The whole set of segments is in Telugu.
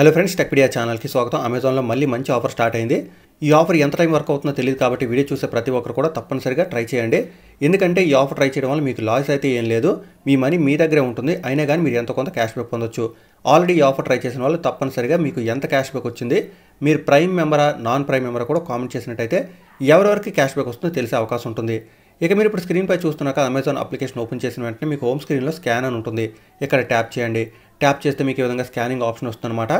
హలో ఫ్రెండ్స్ టెక్పీడియా ఛానల్కి స్వాగతం. అమెజాన్లో మళ్ళీ మంచి ఆఫర్ స్టార్ట్ అయింది. ఈ ఆఫర్ ఎంత టైం వర్క్ అవుతుందో తెలియదు కాబట్టి వీడియో చూసే ప్రతి ఒక్కరు కూడా తప్పనిసరిగా ట్రై చేయండి. ఎందుకంటే ఈ ఆఫర్ ట్రై చేయడం వల్ల మీకు లాస్ అయితే ఏం లేదు. మీ మనీ మీ దగ్గరే ఉంటుంది. అయినా కానీ మీరు ఎంత కొంత క్యాష్ బ్యాక్ పొందొచ్చు. ఆల్రెడీ ఈ ఆఫర్ ట్రై చేసిన వాళ్ళు తప్పనిసరిగా మీకు ఎంత క్యాష్ బ్యాక్ వచ్చింది మీరు ప్రైమ్ మెంబరా నాన్ ప్రైమ్ మెంబరా కూడా కామెంట్ చేసినట్టయితే ఎవరెవరికి క్యాష్ బ్యాక్ వస్తుందో తెలిసే అవకాశం ఉంటుంది. ఇక మీరు ఇప్పుడు స్క్రీన్పై చూస్తున్నాక అమెజాన్ అప్లికేషన్ ఓపెన్ చేసిన వెంటనే మీకు హోమ్ స్క్రీన్లో స్కాన్ అని ఉంటుంది. ఇక్కడ ట్యాప్ చేయండి. ట్యాప్ చేస్తే మీకు ఈ విధంగా స్కానింగ్ ఆప్షన్ వస్తుందన్నమాట.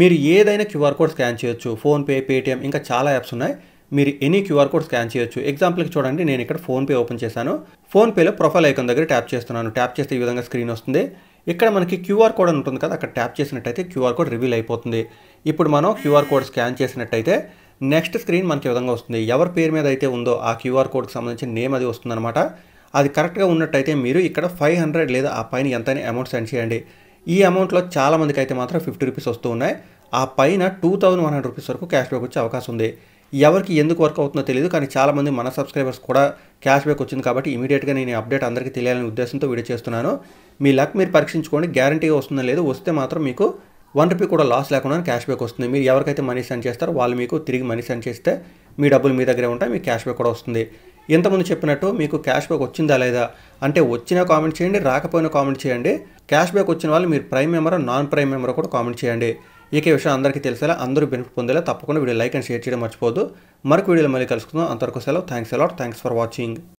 మీరు ఏదైనా క్యూఆర్ కోడ్ స్కాన్ చేయొచ్చు. ఫోన్పే పేటిఎం ఇంకా చాలా యాప్స్ ఉన్నాయి. మీరు ఎనీ క్యూఆర్ కోడ్ స్కాన్ చేయొచ్చు. ఎగ్జాంపుల్కి చూడండి నేను ఇక్కడ ఫోన్పే ఓపెన్ చేశాను. ఫోన్పేలో ప్రొఫైల్ ఐకాన్ దగ్గర ట్యాప్ చేస్తున్నాను. ట్యాప్ చేస్తే ఈ విధంగా స్క్రీన్ వస్తుంది. ఇక్కడ మనకి క్యూఆర్ కోడ్ అని ఉంటుంది కదా అక్కడ ట్యాప్ చేసినట్టయితే క్యూఆర్ కోడ్ రివీల్ అయిపోతుంది. ఇప్పుడు మనం క్యూఆర్ కోడ్ స్కాన్ చేసినట్టయితే నెక్స్ట్ స్క్రీన్ మనకి ఈ విధంగా వస్తుంది. ఎవరి పేరు మీద అయితే ఉందో ఆ క్యూఆర్ కోడ్కి సంబంధించిన నేమ్ అది వస్తుందన్నమాట. అది కరెక్ట్గా ఉన్నట్టయితే మీరు ఇక్కడ ఫైవ్ హండ్రెడ్ లేదా ఆ పైన ఎంతైనా అమౌంట్ సెండ్ చేయండి. ఈ అమౌంట్లో చాలామందికి అయితే మాత్రం ఫిఫ్టీ రూపీస్ వస్తూ ఉన్నాయి. ఆ పైన two thousand one hundred rupees వరకు క్యాష్ బ్యాక్ వచ్చే అవకాశం ఉంది. ఎవరికి ఎందుకు వర్క్ అవుతుందో తెలియదు కానీ చాలామంది మన సబ్స్క్రైబర్స్ కూడా క్యాష్ బ్యాక్ వచ్చింది కాబట్టి ఇమీడియట్గా నేను అప్డేట్ అందరికీ తెలియాలనే ఉద్దేశంతో వీడియో చేస్తున్నాను. మీ లక్ మీరు పరీక్షించుకోండి గ్యారంటీగా వస్తుందో లేదు వస్తే మాత్రం మీకు వన్ రూపీ కూడా లాస్ లేకుండా క్యాష్ బ్యాక్ వస్తుంది. మీరు ఎవరికైతే మనీ సెండ్ చేస్తారో వాళ్ళు మీకు తిరిగి మనీ సెండ్ చేస్తే మీ డబ్బులు మీ దగ్గరే ఉంటాయి మీకు క్యాష్ బ్యాక్ కూడా వస్తుంది. ఇంతకుముందు చెప్పినట్టు మీకు క్యాష్ బ్యాక్ వచ్చిందా లేదా అంటే వచ్చినా కామెంట్ చేయండి రాకపోయినా కామెంట్ చేయండి. క్యాష్ బ్యాక్ వచ్చిన వాళ్ళు మీరు prime member non prime member కూడా కామెంట్ చేయండి. ఇక విషయం అందరికీ తెలిసేలా అందరూ బెనిఫిట్ పొందేలా తప్పకుండా వీడియో లైక్ అండ్ షేర్ చేయడం మర్చిపోదు మరొక వీడియోలో మళ్ళీ కలుసుకుందాం. అంతవరకు సెలవు. Thanks a lot thanks for watching